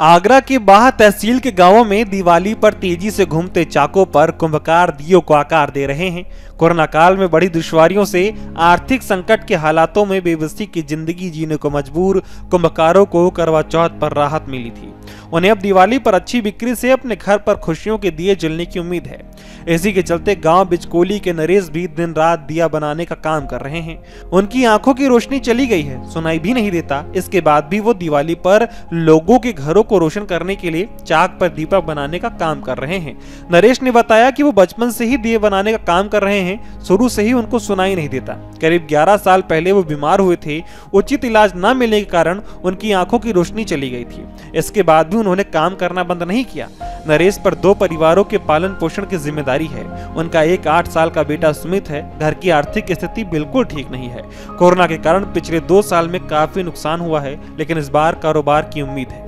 आगरा के बाह तहसील के गाँवों में दिवाली पर तेज़ी से घूमते चाकों पर कुंभकार दियो को आकार दे रहे हैं। कोरोना काल में बड़ी दुश्वारियों से आर्थिक संकट के हालातों में बेबसी की ज़िंदगी जीने को मजबूर कुंभकारों को करवा चौथ पर राहत मिली थी। उन्हें अब दिवाली पर अच्छी बिक्री से अपने घर पर खुशियों के दिए जलने की उम्मीद है। इसी के चलते गाँव बिचकोली के नरेश भी दिन रात दिया बनाने का काम कर रहे हैं। उनकी आँखों की रोशनी चली गई है। सुनाई भी नहीं देता। इसके बाद भी वो दिवाली पर लोगों के घरों को रोशन करने के लिए चाक पर दीपक बनाने का काम कर रहे हैं। नरेश ने बताया कि वो बचपन से ही दिए बनाने का काम कर रहे हैं, शुरू से ही उनको सुनाई नहीं देता। करीब 11 साल पहले वो बीमार हुए थे, उचित इलाज न मिलने के कारण उनकी आँखों की रोशनी चली गई थी। इसके बाद भी उन्होंने काम करना बंद नहीं किया। नरेश पर दो परिवारों के पालन पोषण की ज़िम्मेदारी है। उनका एक आठ साल का बेटा सुमित है। घर की आर्थिक स्थिति बिल्कुल ठीक नहीं है। कोरोना के कारण पिछले दो साल में काफ़ी नुकसान हुआ है, लेकिन इस बार कारोबार की उम्मीद है।